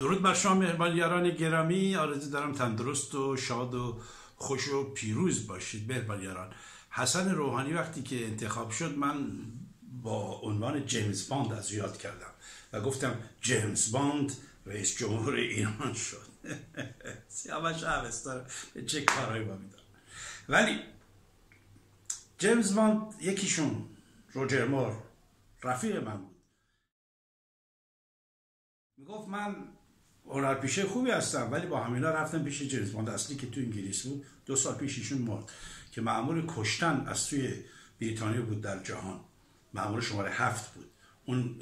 درود بر شما مهربان گرامی. آرزو دارم تندرست و شاد و خوش و پیروز باشید مهربان یاران حسن روحانی وقتی که انتخاب شد من با عنوان جیمز باند از یاد کردم و گفتم جیمز باند رئیس جمهور ایران شد. سیاوش اوستا چه کارهایی با میدارم. ولی جیمز باند یکیشون روجر مور رفیق من بود. می‌گفت من هنرپیشه خوبی هستم ولی با همینا رفتم پیش جیمز باند اصلی که تو انگلیس بود دو سال پیش ایشون مرد که معمول کشتن از سوی بریتانیا بود در جهان. معمول شماره هفت بود. اون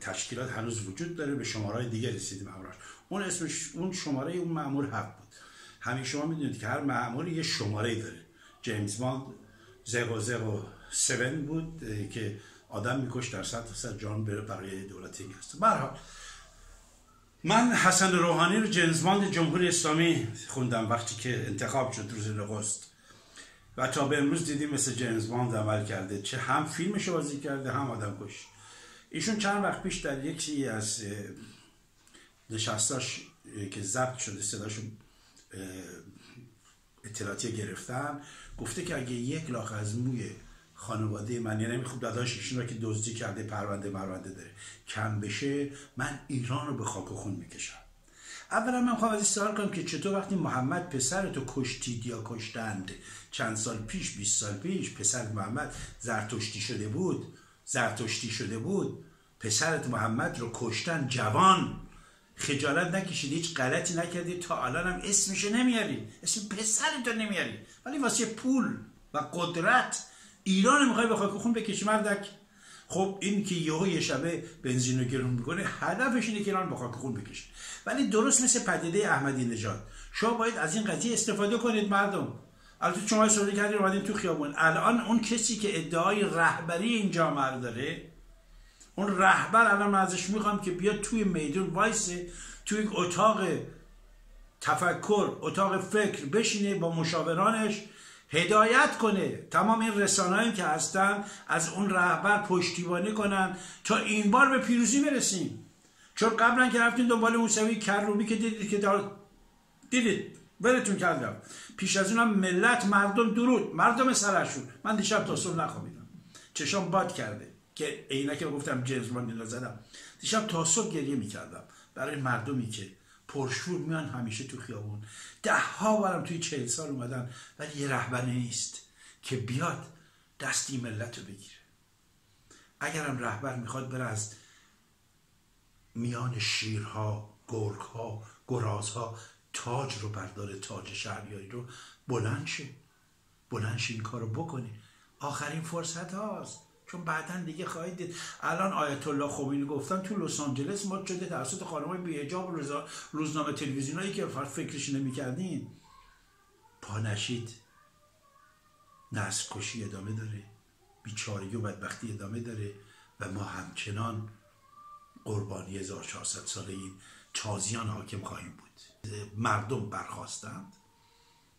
تشکیلات هنوز وجود داره به شماره دیگه رسیده معمولاش اون اسمش اون شماره اون معمول هفت بود. همین شما می‌دونید که هر معمول یه شماره داره. جیمز باند 007 بود که آدم میکش در صد سر جان بره برای دولت انگلیس. به من حسن روحانی رو جیمز باند جمهوری اسلامی خوندم وقتی که انتخاب شد روز نخست. و تا به امروز دیدیم مثل جیمز عمل کرده. چه هم فیلمش بازی کرده هم آدم کش. ایشون چند وقت پیش در یکی از نشستاش که ضبط شده صداشو اطلاعاتی گرفتن گفته که اگه یک لاخ از موی خانواده من یعنی خوب داداش ایشون رو که دزدی کرده پرونده مرونده داره. کم بشه من ایران رو به خاک و خون می‌کشم. اولا من خواهم از سوال کنم که چطور وقتی محمد پسر تو کشتید یا کشتند چند سال پیش 20 سال پیش پسر محمد زرتشتی شده بود زرتشتی شده بود پسرت محمد رو کشتن جوان. خجالت نکشید هیچ غلطی نکردی تا الان هم اسمش نمیاری. اسم پسرت رو نمیاری. ولی واسه پول و قدرت ایران می‌خوای به خاک خون بکشی مردک. خب این که یهو یه شبه بنزین رو گرون می‌کنه هدفش اینه که ایران به خاک خون بکشه. ولی درست مثل پدیده احمدی نژاد. شما باید از این قضیه استفاده کنید مردم. البته شما استفاده کردید اومدین تو خیابون. الان اون کسی که ادعای رهبری این جامعه داره اون رهبر الان من ازش می‌خوام که بیاد توی میدون وایسه توی اتاق تفکر اتاق فکر بشینه با مشاورانش. هدایت کنه. تمام این رسانه‌ای که هستن از اون رهبر پشتیبانی کنن تا این بار به پیروزی برسیم. چون قبلا که رفتین دنبال موسوی کروبی که دیدید که دار... دیدید؟ برتون کردم. پیش از اونم ملت مردم درود. مردم سرشون. من دیشب تا صبح نخوابیدم. چشام باد کرده که عینک رو گفتم جیمز باند دیشب تا صبح گریه می‌کردم. برای مردمی که پرشور میان همیشه تو خیابون. ده ها برم توی چهل سال اومدن ولی یه رهبر نیست که بیاد دستی ملت رو بگیره. اگرم رهبر می‌خواد بره از میان شیرها گرگها گرازها تاج رو برداره تاج شهریاری رو بلند شه. بلند این کار رو بکنی آخرین فرصت هاست. چون بعدا دیگه خواهید دید. الان آیت الله خمینی گفتن تو لس آنجلس ما شده توسط خانمای و روزنامه تلویزیونایی که فکرش نمی‌کردین پا نشید. نسل کشی ادامه داره. بیچارگی و بدبختی ادامه داره و ما همچنان قربانی 1400 ساله این تازیان حاکم خواهیم بود. مردم برخواستند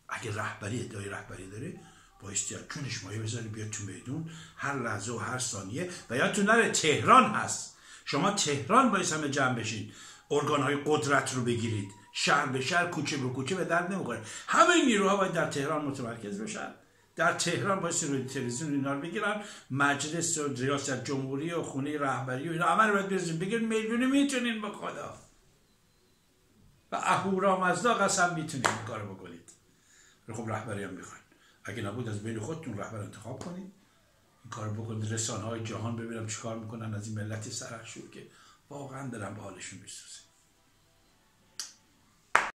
اگه رهبری ادعای رهبری داره بایستی از چونش مایه بزنی بیاد تو میدون. هر لحظه و هر ثانیه. و یادتون نره تهران هست. شما تهران باید همه جمع بشین. ارگان های قدرت رو بگیرید. شهر به شهر کوچه به کوچه به درد نمی‌خوره. همه نیروها باید در تهران متمرکز بشن. در تهران باید روی تلویزیون اینا رو بگیرن. مجلس و ریاست جمهوری و خونه رهبری و اینا همه رو باید بزنین بگیرین میلیونی می‌تونین به خدا. و اهورا مزدا قسم می‌تونین این کارو بکنید. خب رهبری هم اگه نبود از بین خودتون رهبر انتخاب کنید. این کار بکنید. رسانه های جهان ببینم چیکار می‌کنن از این ملت سرخشور که واقعا دارم به حالشون میسوزه